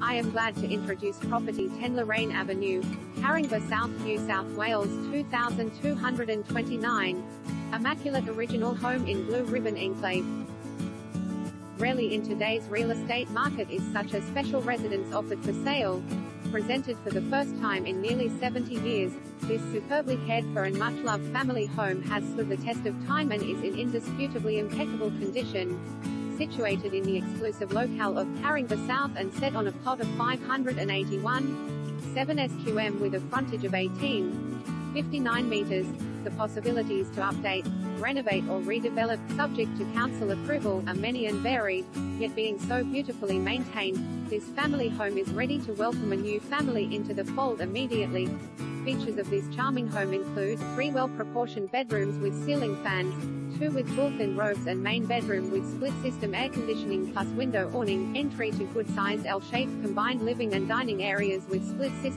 I am glad to introduce property 10 Loraine Avenue, Caringbah South, New South Wales 2229. Immaculate original home in Blue Ribbon Enclave. Rarely in today's real estate market is such a special residence offered for sale. Presented for the first time in nearly 70 years, this superbly cared for and much loved family home has stood the test of time and is in indisputably impeccable condition situated in the exclusive locale of Caringbah South and set on a plot of 581, 7 SQM with a frontage of 18, 59 meters. The possibilities to update, renovate or redevelop, subject to council approval, are many and varied, yet being so beautifully maintained, this family home is ready to welcome a new family into the fold immediately. Features of this charming home include, three well-proportioned bedrooms with ceiling fans, two with built-in robes and main bedroom with split-system air conditioning plus window awning, entry to good-sized L-shaped combined living and dining areas with split-system